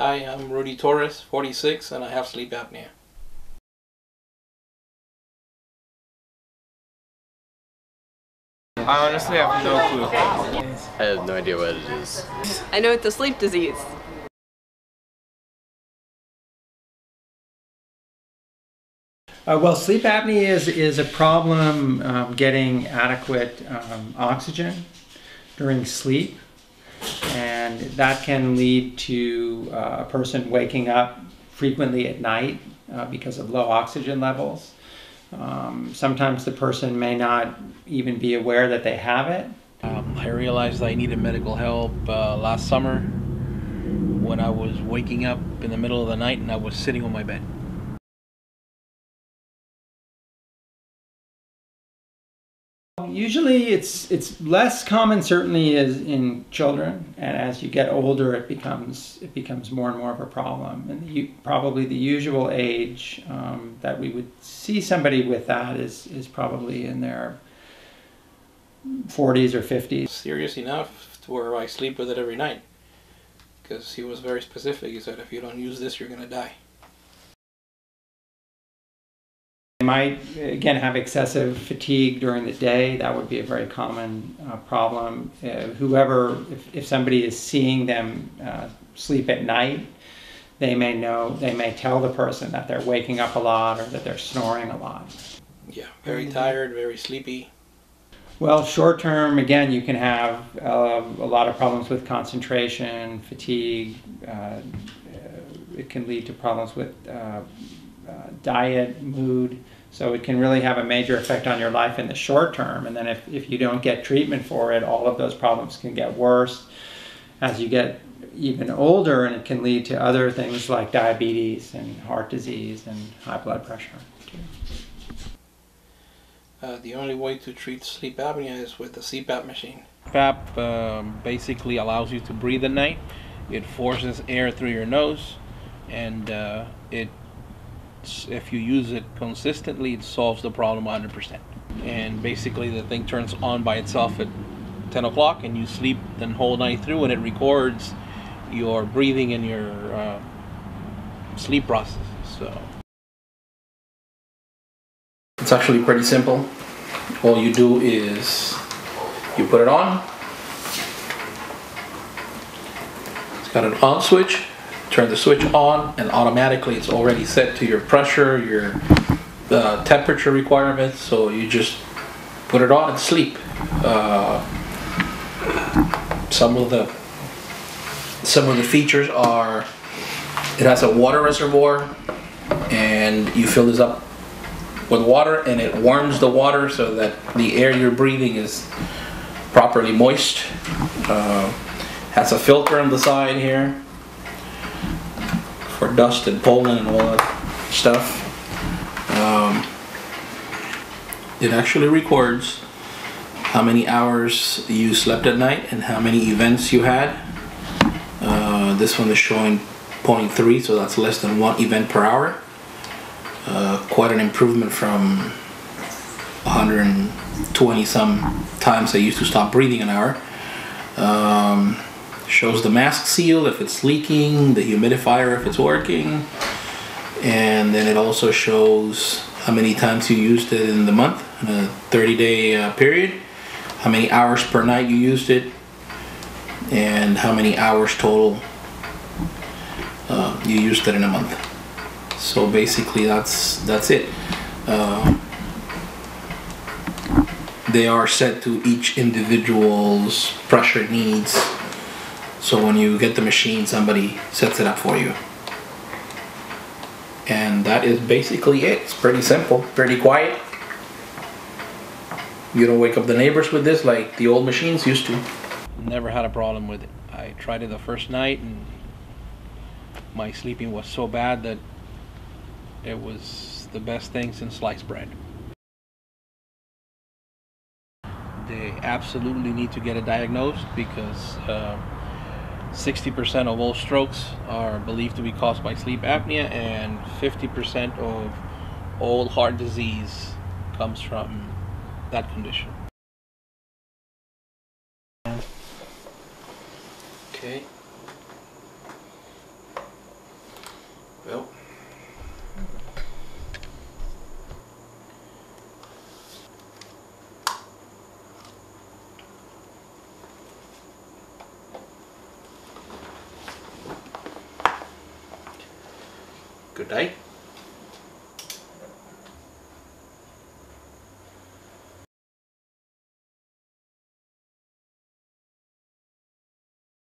Hi, I'm Rudy Torres, 46, and I have sleep apnea. I honestly have no clue. I have no idea what it is. I know it's a sleep disease. Uh, well, sleep apnea is, is a problem um, getting adequate um, oxygen during sleep. And that can lead to uh, a person waking up frequently at night uh, because of low oxygen levels. Um, sometimes the person may not even be aware that they have it. Um, I realized I needed medical help uh, last summer when I was waking up in the middle of the night and I was sitting on my bed. Usually, it's it's less common. Certainly, is in children, and as you get older, it becomes it becomes more and more of a problem. And probably the usual age um, that we would see somebody with that is is probably in their 40s or 50s. Serious enough to where I sleep with it every night. Because he was very specific. He said, if you don't use this, you're going to die. Might, again, have excessive fatigue during the day. That would be a very common uh, problem. Uh, whoever, if, if somebody is seeing them uh, sleep at night, they may know, they may tell the person that they're waking up a lot or that they're snoring a lot. Yeah, very tired, very sleepy. Well, short term, again, you can have uh, a lot of problems with concentration, fatigue. Uh, it can lead to problems with uh, diet, mood. So it can really have a major effect on your life in the short term. And then if, if you don't get treatment for it, all of those problems can get worse as you get even older, and it can lead to other things like diabetes and heart disease and high blood pressure. Uh, the only way to treat sleep apnea is with the CPAP machine. CPAP um, basically allows you to breathe at night. It forces air through your nose, and uh, it if you use it consistently, it solves the problem 100%. And basically, the thing turns on by itself at 10 o'clock, and you sleep the whole night through, and it records your breathing and your uh, sleep processes. So it's actually pretty simple. All you do is you put it on. It's got an on switch turn the switch on and automatically it's already set to your pressure, your uh, temperature requirements. So you just put it on and sleep. Uh, some of the some of the features are it has a water reservoir and you fill this up with water and it warms the water so that the air you're breathing is properly moist. Uh, has a filter on the side here for dust and pollen and all that stuff. Um, it actually records how many hours you slept at night and how many events you had. Uh, this one is showing 0.3, so that's less than one event per hour. Uh, quite an improvement from 120 some times I used to stop breathing an hour. Um, shows the mask seal if it's leaking, the humidifier if it's working, and then it also shows how many times you used it in the month, in a 30 day uh, period, how many hours per night you used it, and how many hours total uh, you used it in a month. So basically that's that's it. Uh, they are set to each individual's pressure needs so when you get the machine, somebody sets it up for you. And that is basically it. It's pretty simple, pretty quiet. You don't wake up the neighbors with this like the old machines used to. Never had a problem with it. I tried it the first night and my sleeping was so bad that it was the best thing since sliced bread. They absolutely need to get it diagnosed because uh, 60% of all strokes are believed to be caused by sleep apnea, and 50% of all heart disease comes from that condition. Okay. Night.